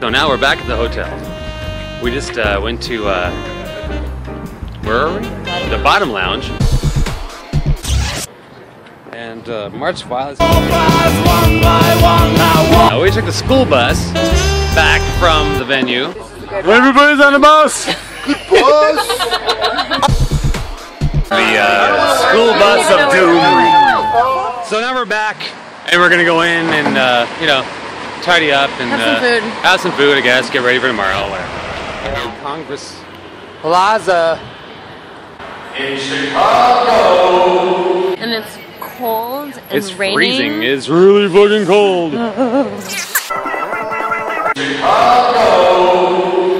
So now we're back at the hotel. We just uh, went to, uh, where are we? The bottom lounge. And uh, March Violet's. Uh, we took the school bus back from the venue. Everybody's on the bus! Good bus! the uh, school bus of doom. So now we're back, and we're gonna go in and uh, you know tidy up and Have some uh, food. have some food, I guess. Get ready for tomorrow, whatever. And Congress Plaza. And it's cold and It's raining. freezing. It's really fucking cold.